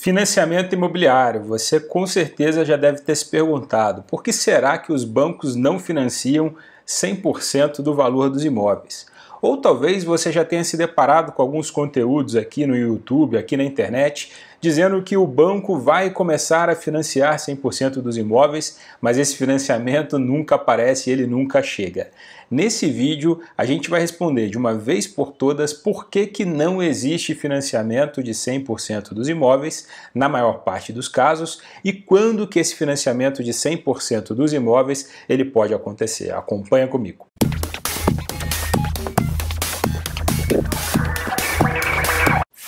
Financiamento imobiliário. Você com certeza já deve ter se perguntado por que será que os bancos não financiam 100% do valor dos imóveis? Ou talvez você já tenha se deparado com alguns conteúdos aqui no YouTube, aqui na internet, dizendo que o banco vai começar a financiar 100% dos imóveis, mas esse financiamento nunca aparece ele nunca chega. Nesse vídeo, a gente vai responder de uma vez por todas por que, que não existe financiamento de 100% dos imóveis, na maior parte dos casos, e quando que esse financiamento de 100% dos imóveis ele pode acontecer. Acompanha comigo.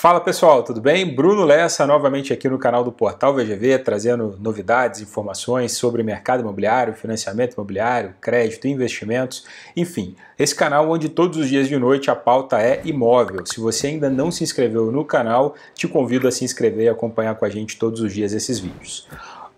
Fala pessoal, tudo bem? Bruno Lessa novamente aqui no canal do Portal VGV, trazendo novidades, informações sobre mercado imobiliário, financiamento imobiliário, crédito, investimentos, enfim, esse canal onde todos os dias de noite a pauta é imóvel. Se você ainda não se inscreveu no canal, te convido a se inscrever e acompanhar com a gente todos os dias esses vídeos.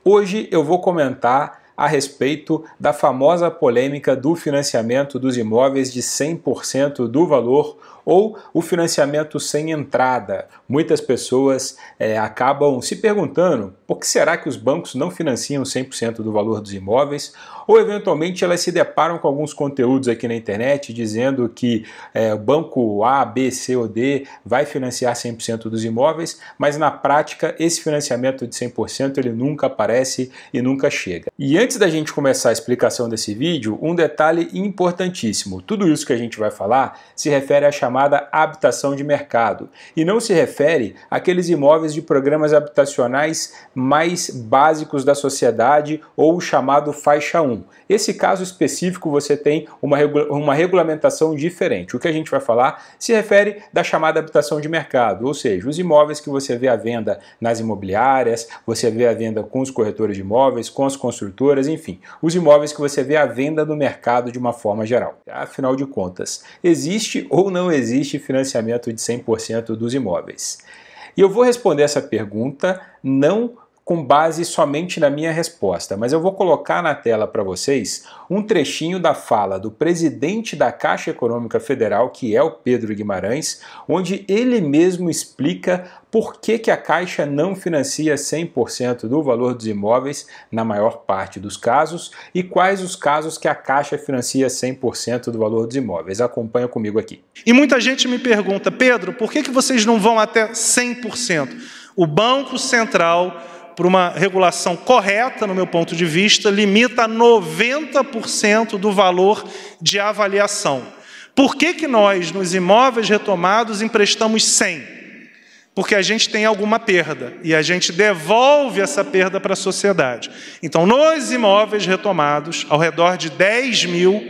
Hoje eu vou comentar a respeito da famosa polêmica do financiamento dos imóveis de 100% do valor ou o financiamento sem entrada. Muitas pessoas é, acabam se perguntando por que será que os bancos não financiam 100% do valor dos imóveis ou eventualmente elas se deparam com alguns conteúdos aqui na internet dizendo que é, o banco A, B, C ou D vai financiar 100% dos imóveis, mas na prática esse financiamento de 100% ele nunca aparece e nunca chega. E antes da gente começar a explicação desse vídeo, um detalhe importantíssimo. Tudo isso que a gente vai falar se refere à chamada chamada habitação de mercado e não se refere àqueles imóveis de programas habitacionais mais básicos da sociedade ou o chamado faixa 1. Esse caso específico você tem uma, uma regulamentação diferente. O que a gente vai falar se refere da chamada habitação de mercado, ou seja, os imóveis que você vê à venda nas imobiliárias, você vê à venda com os corretores de imóveis, com as construtoras, enfim, os imóveis que você vê à venda no mercado de uma forma geral. Afinal de contas, existe ou não existe existe financiamento de 100% dos imóveis? E eu vou responder essa pergunta não com base somente na minha resposta, mas eu vou colocar na tela para vocês um trechinho da fala do presidente da Caixa Econômica Federal, que é o Pedro Guimarães, onde ele mesmo explica por que, que a Caixa não financia 100% do valor dos imóveis na maior parte dos casos e quais os casos que a Caixa financia 100% do valor dos imóveis. Acompanha comigo aqui. E muita gente me pergunta, Pedro, por que, que vocês não vão até 100%? O Banco Central por uma regulação correta, no meu ponto de vista, limita 90% do valor de avaliação. Por que, que nós, nos imóveis retomados, emprestamos 100? Porque a gente tem alguma perda e a gente devolve essa perda para a sociedade. Então, nos imóveis retomados, ao redor de 10 mil,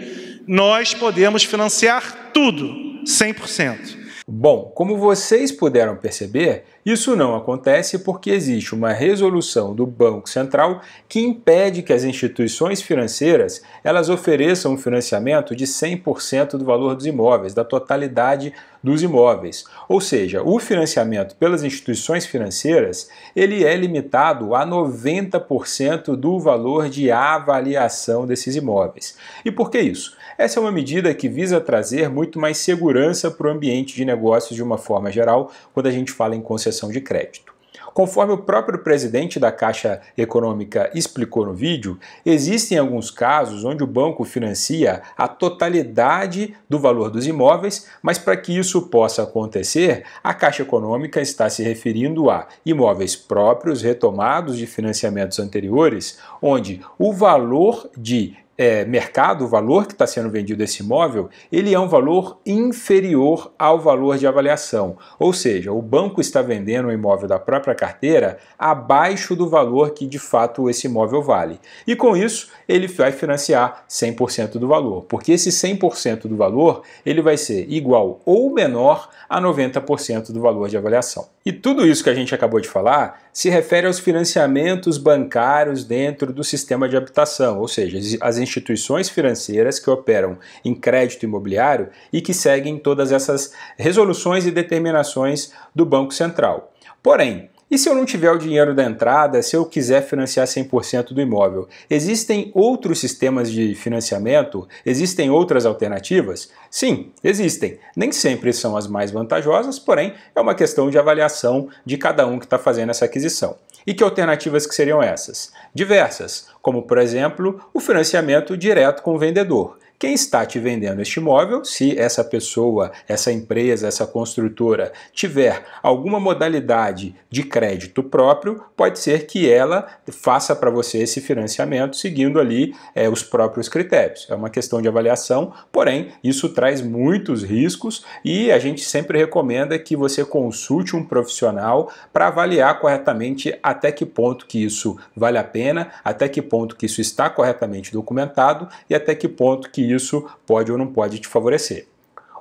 nós podemos financiar tudo, 100%. Bom, como vocês puderam perceber, isso não acontece porque existe uma resolução do Banco Central que impede que as instituições financeiras elas ofereçam um financiamento de 100% do valor dos imóveis, da totalidade dos imóveis. Ou seja, o financiamento pelas instituições financeiras, ele é limitado a 90% do valor de avaliação desses imóveis. E por que isso? Essa é uma medida que visa trazer muito mais segurança para o ambiente de negócios de uma forma geral, quando a gente fala em concessão de crédito. Conforme o próprio presidente da Caixa Econômica explicou no vídeo, existem alguns casos onde o banco financia a totalidade do valor dos imóveis, mas para que isso possa acontecer, a Caixa Econômica está se referindo a imóveis próprios retomados de financiamentos anteriores, onde o valor de é, mercado, o valor que está sendo vendido esse imóvel, ele é um valor inferior ao valor de avaliação. Ou seja, o banco está vendendo o imóvel da própria carteira abaixo do valor que de fato esse imóvel vale. E com isso, ele vai financiar 100% do valor, porque esse 100% do valor ele vai ser igual ou menor a 90% do valor de avaliação. E tudo isso que a gente acabou de falar se refere aos financiamentos bancários dentro do sistema de habitação, ou seja, as instituições financeiras que operam em crédito imobiliário e que seguem todas essas resoluções e determinações do Banco Central. Porém, E se eu não tiver o dinheiro da entrada, se eu quiser financiar 100% do imóvel, existem outros sistemas de financiamento? Existem outras alternativas? Sim, existem. Nem sempre são as mais vantajosas, porém é uma questão de avaliação de cada um que está fazendo essa aquisição. E que alternativas que seriam essas? Diversas, como por exemplo o financiamento direto com o vendedor. Quem está te vendendo este imóvel, se essa pessoa, essa empresa, essa construtora tiver alguma modalidade de crédito próprio, pode ser que ela faça para você esse financiamento seguindo ali é, os próprios critérios. É uma questão de avaliação, porém, isso traz muitos riscos e a gente sempre recomenda que você consulte um profissional para avaliar corretamente até que ponto que isso vale a pena, até que ponto que isso está corretamente documentado e até que ponto que isso pode ou não pode te favorecer.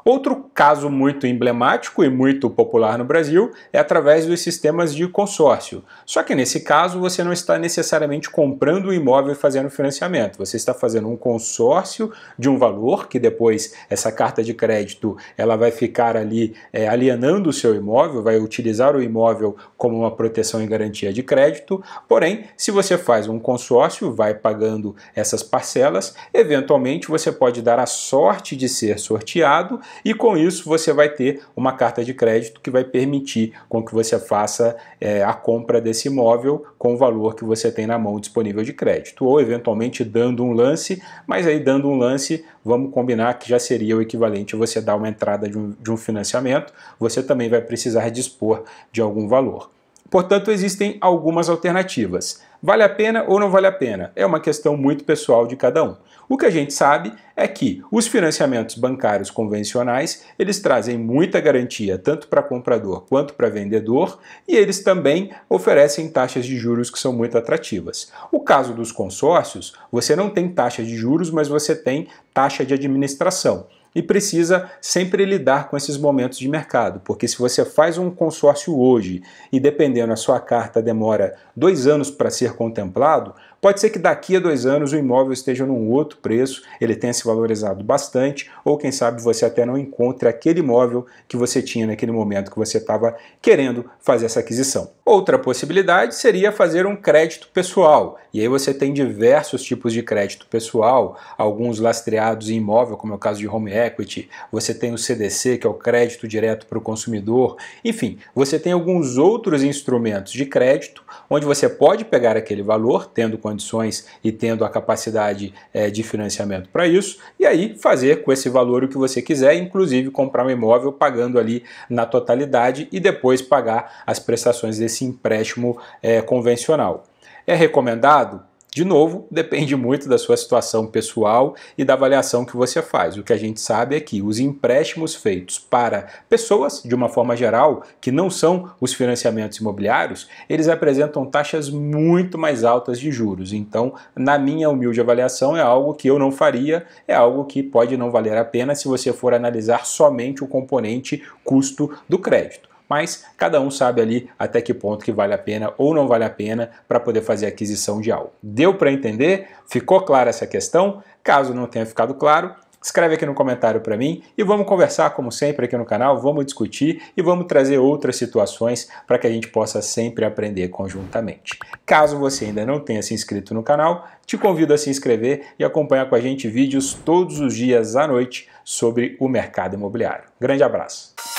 Outro caso muito emblemático e muito popular no Brasil é através dos sistemas de consórcio. Só que nesse caso você não está necessariamente comprando o imóvel e fazendo financiamento, você está fazendo um consórcio de um valor que depois essa carta de crédito ela vai ficar ali é, alienando o seu imóvel, vai utilizar o imóvel como uma proteção e garantia de crédito. Porém, se você faz um consórcio, vai pagando essas parcelas, eventualmente você pode dar a sorte de ser sorteado e com isso você vai ter uma carta de crédito que vai permitir com que você faça é, a compra desse imóvel com o valor que você tem na mão disponível de crédito, ou eventualmente dando um lance, mas aí dando um lance, vamos combinar que já seria o equivalente você dar uma entrada de um, de um financiamento, você também vai precisar dispor de algum valor. Portanto, existem algumas alternativas. Vale a pena ou não vale a pena? É uma questão muito pessoal de cada um. O que a gente sabe é que os financiamentos bancários convencionais, eles trazem muita garantia tanto para comprador quanto para vendedor e eles também oferecem taxas de juros que são muito atrativas. O caso dos consórcios, você não tem taxa de juros, mas você tem taxa de administração e precisa sempre lidar com esses momentos de mercado, porque se você faz um consórcio hoje e dependendo a sua carta demora dois anos para ser contemplado, Pode ser que daqui a dois anos o imóvel esteja num outro preço, ele tenha se valorizado bastante, ou quem sabe você até não encontre aquele imóvel que você tinha naquele momento que você estava querendo fazer essa aquisição. Outra possibilidade seria fazer um crédito pessoal, e aí você tem diversos tipos de crédito pessoal, alguns lastreados em imóvel, como é o caso de home equity, você tem o CDC, que é o crédito direto para o consumidor, enfim, você tem alguns outros instrumentos de crédito onde você pode pegar aquele valor, tendo condições condições e tendo a capacidade é, de financiamento para isso, e aí fazer com esse valor o que você quiser, inclusive comprar um imóvel pagando ali na totalidade e depois pagar as prestações desse empréstimo é, convencional. É recomendado? De novo, depende muito da sua situação pessoal e da avaliação que você faz. O que a gente sabe é que os empréstimos feitos para pessoas, de uma forma geral, que não são os financiamentos imobiliários, eles apresentam taxas muito mais altas de juros. Então, na minha humilde avaliação, é algo que eu não faria, é algo que pode não valer a pena se você for analisar somente o componente custo do crédito mas cada um sabe ali até que ponto que vale a pena ou não vale a pena para poder fazer aquisição de algo. Deu para entender? Ficou clara essa questão? Caso não tenha ficado claro, escreve aqui no comentário para mim e vamos conversar como sempre aqui no canal, vamos discutir e vamos trazer outras situações para que a gente possa sempre aprender conjuntamente. Caso você ainda não tenha se inscrito no canal, te convido a se inscrever e acompanhar com a gente vídeos todos os dias à noite sobre o mercado imobiliário. Grande abraço!